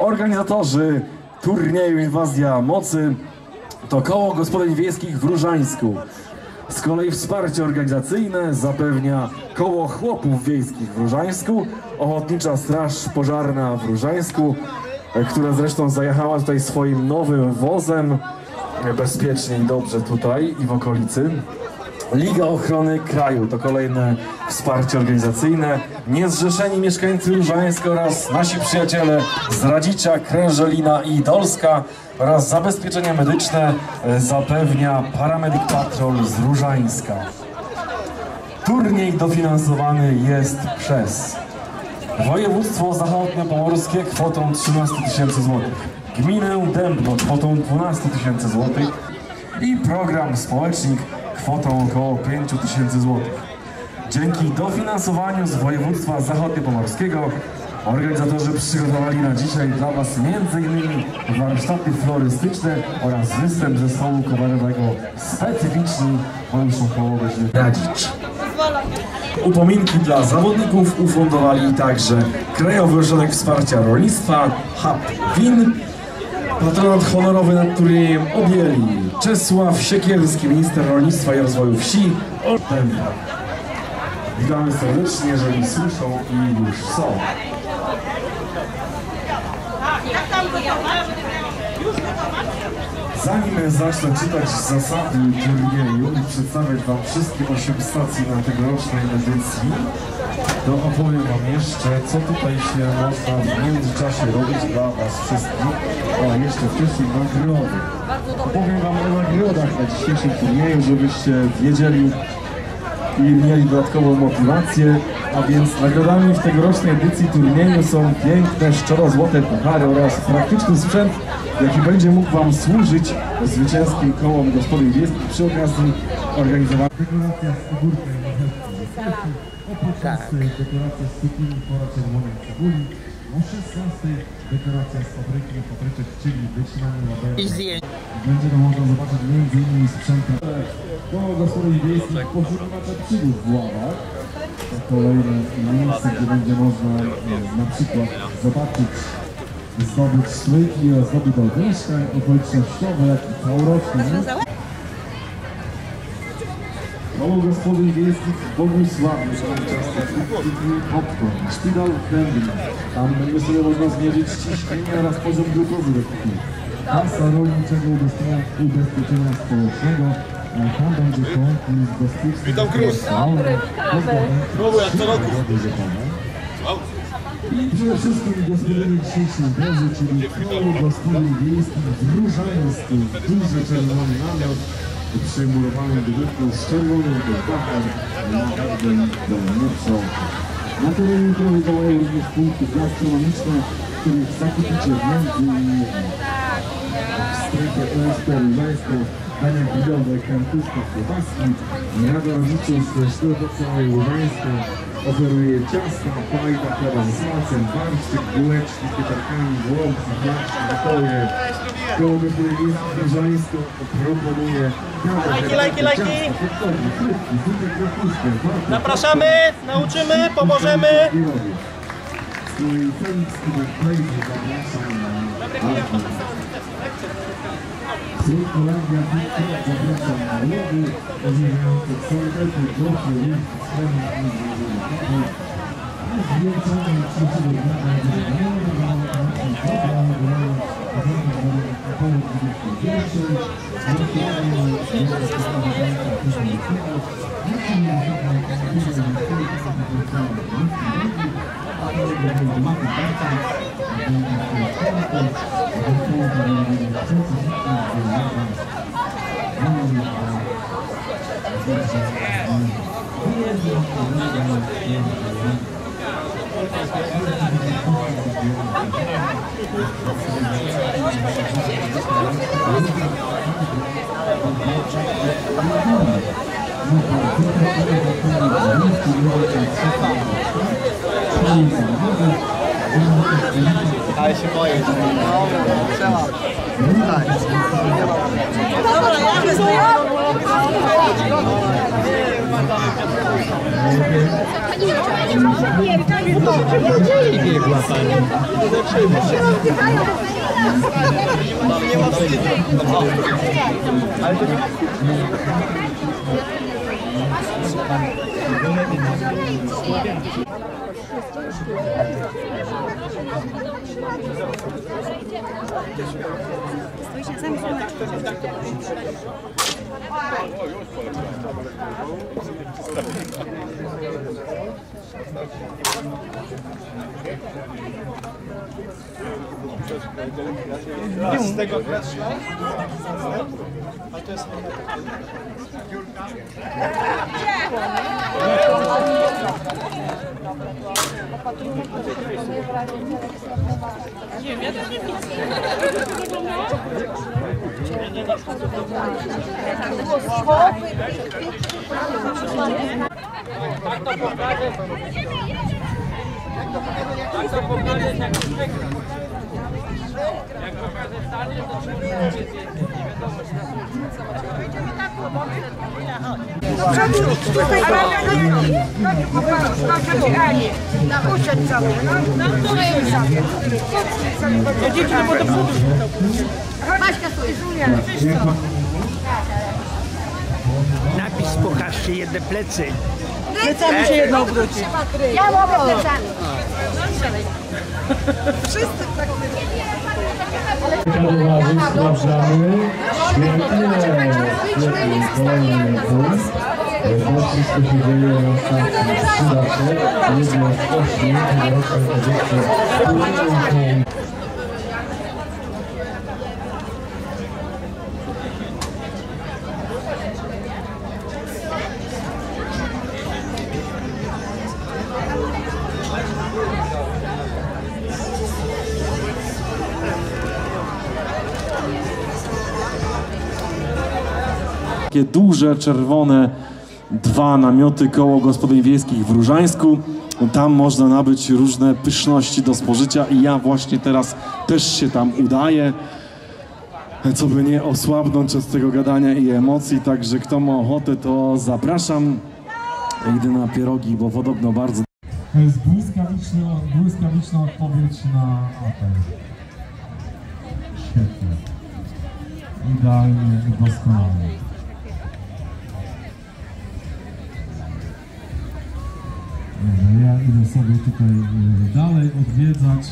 Organizatorzy turnieju Inwazja Mocy to Koło Gospodyń Wiejskich w Różańsku. Z kolei wsparcie organizacyjne zapewnia Koło Chłopów Wiejskich w Różańsku, Ochotnicza Straż Pożarna w Różańsku, która zresztą zajechała tutaj swoim nowym wozem bezpiecznie i dobrze tutaj i w okolicy. Liga Ochrony Kraju to kolejne wsparcie organizacyjne. Niezrzeszeni mieszkańcy Różańska oraz nasi przyjaciele z Radzicza, Krężelina i Dolska oraz zabezpieczenie medyczne e, zapewnia Paramedic Patrol z Różańska. Turniej dofinansowany jest przez Województwo Zachodniopomorskie kwotą 13 tysięcy złotych, Gminę Dębno kwotą 12 tysięcy złotych i program Społecznik kwotą około 5 tysięcy złotych. Dzięki dofinansowaniu z województwa zachodniopomorskiego organizatorzy przygotowali na dzisiaj dla Was m.in. warsztaty florystyczne oraz występ zespołu kabaretowego Specyficzni, bo już około Radzicz. Upominki dla zawodników ufundowali także Krajowy Ośrodek Wsparcia Rolnictwa, Hub Win, patronat honorowy nad turniejem objęli Czesław Siekierski, minister rolnictwa i rozwoju wsi Dęba. Witamy serdecznie, jeżeli słyszą i już są. Zanim zacznę czytać zasady turnieju i przedstawiać Wam wszystkie 8 stacji na tegorocznej edycji, to opowiem Wam jeszcze, co tutaj się można w międzyczasie robić dla Was wszystkich, a jeszcze wcześniej nagrody. Opowiem Wam o nagrodach na dzisiejszym turnieju, żebyście wiedzieli i mieli dodatkową motywację, a więc nagrodami w tegorocznej edycji turnieju są piękne, szczero-złote puchary oraz praktyczny sprzęt, jaki będzie mógł Wam służyć zwycięskim kołom gospodyń wiejskich przy okazji organizowania. Dekoracja z o 15 dekoracja z cukinii pora czerwonej cebuli, o 16 dekoracja z papryki, papryczek, czyli wycinanie I. Będzie to można zobaczyć m.in. sprzęt koło gospodyń wiejskich poszukiwacze przygód w ławach. To kolejne miejsce, gdzie będzie można e, na przykład zobaczyć zdobyć szliki, ozdoby do mieszkań okolicznościowe, jak i całoroczne. Koło gospodyń wiejskich w Bogusławiu, Popcorn, Szpital w Dębnie. Tam będzie sobie można zmierzyć ciśnienie oraz poziom glukozy we krwi. Kasa rolniczego ubezpieczenia, ubezpieczenia społecznego. Tam będzie kołki z bezpiecznych... Witam Krus! Znowu jak co roku! I przede wszystkim gospodynie dzisiejszej imprezy, czyli koło gospodyń wiejskich w Różańsku. Duży czerwony namiot przy murowanym budynku z czerwonym dachem na każdym domnicą. Na terenie imprezy działają również punkty gastronomiczne, których zakupicie m.in. w strefie OSP Różańską, dania widowe, kępuszka, kiełbaski, Rada Rodziców Szkoły Różańską oferuje ciasta, fajda, chleba ze smalcem, barszczyk, bułeczki z pieczarkami, głąbki, flaszki, napoje. Koło Różańską proponuje Lajki, lajki, lajki. ciasta, popcorny, frytki, zupę krokuskę, wartę, Zapraszamy, nauczymy, pomożemy. z kolei Felix i Blaze zapraszam na alkohol. Cyrkularia Wiktor zapraszam na lody, ożywiające Słyszę, sam zobaczę. Strony i zwierzęta. A zwiększone trzeciego dnia będzie mianowy program wygrania zarządu około 21. Głosowanie jest rozpoczęte w przyszłym roku. Na tym Ale się boję. Dobra, trzeba. Tutaj Ani, usiądź sobie, no. Usiądź sobie. Dziewczyny, bo to Maśka tu jest. Napis pokażcie jedne plecy. Plecami się jedno obróci. Ja mogę plecami. Uważaj, sprawdzamy. Świetnie, kolejny. Takie duże, czerwone dwa namioty koło gospodyń wiejskich w Różańsku. Tam można nabyć różne pyszności do spożycia i ja właśnie teraz też się tam udaję, co by nie osłabnąć od tego gadania i emocji, także kto ma ochotę, to zapraszam. Idę na pierogi, bo podobno bardzo To jest błyskawiczna, błyskawiczna odpowiedź na apel. Świetnie. Idealnie doskonale. Sobie tutaj e, dalej odwiedzać